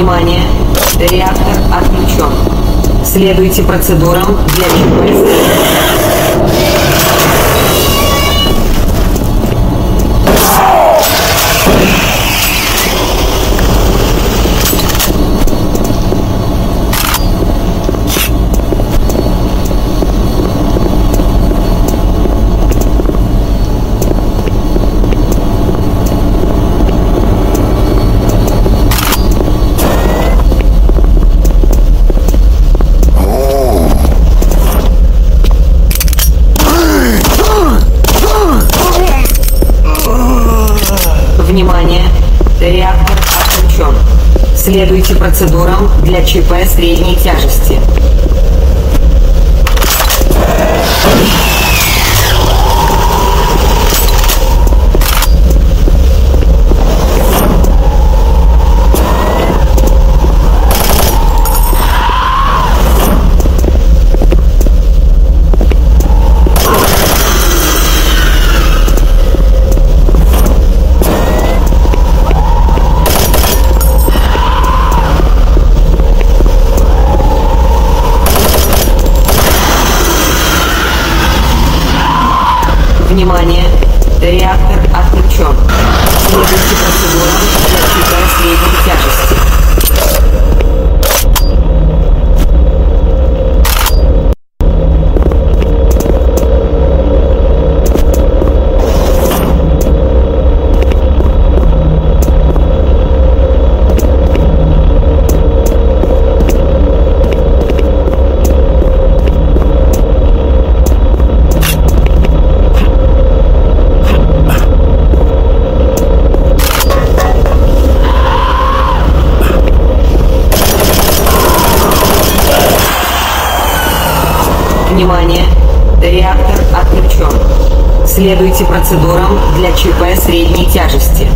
Внимание! Реактор отключен. Следуйте процедурам для ЧП. Процедурам для ЧП средней тяжести. Внимание! Реактор отключен. Следуйте процедурам для ЧП средней тяжести. Внимание! Реактор отключен. Следуйте процедурам для ЧП средней тяжести.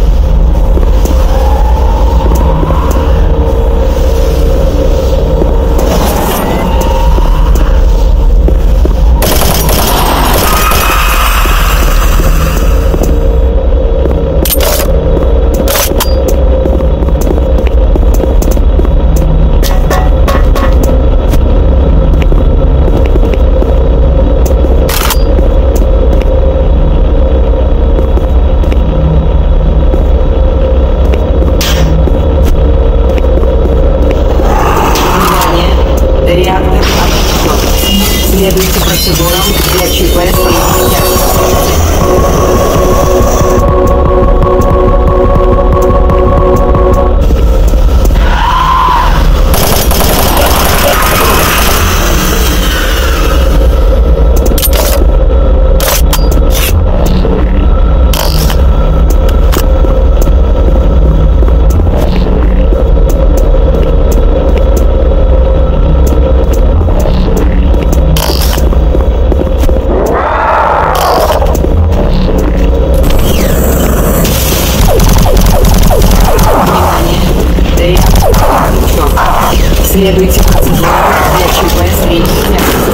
Следуйте процедурам для ЧП средней